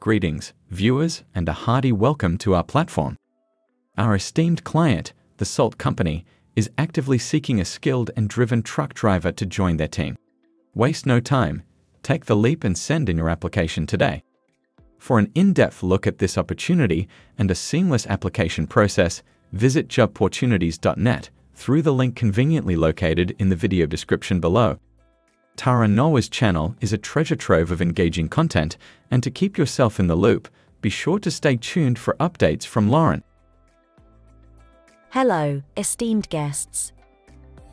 Greetings, viewers, and a hearty welcome to our platform. Our esteemed client, the Salt Company, is actively seeking a skilled and driven truck driver to join their team. Waste no time, take the leap and send in your application today. For an in depth look at this opportunity and a seamless application process, visit jobportunities.net through the link conveniently located in the video description below. Tara Nawa's channel is a treasure trove of engaging content, and to keep yourself in the loop, be sure to stay tuned for updates from Lauren. Hello, esteemed guests.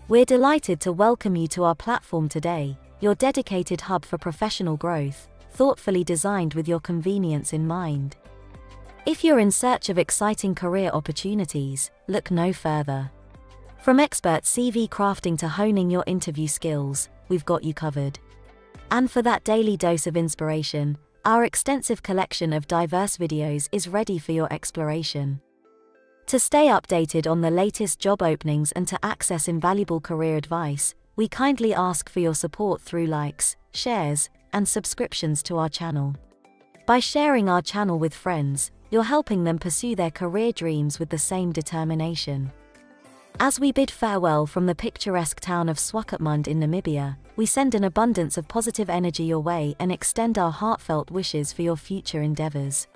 We're delighted to welcome you to our platform today, your dedicated hub for professional growth thoughtfully designed with your convenience in mind. If you're in search of exciting career opportunities, look no further. From expert CV crafting to honing your interview skills, we've got you covered. And for that daily dose of inspiration, our extensive collection of diverse videos is ready for your exploration. To stay updated on the latest job openings and to access invaluable career advice, we kindly ask for your support through likes, shares, and subscriptions to our channel. By sharing our channel with friends, you're helping them pursue their career dreams with the same determination. As we bid farewell from the picturesque town of Swakopmund in Namibia, we send an abundance of positive energy your way and extend our heartfelt wishes for your future endeavors.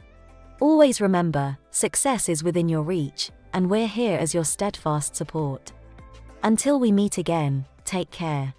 Always remember, success is within your reach, and we're here as your steadfast support. Until we meet again, take care.